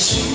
It's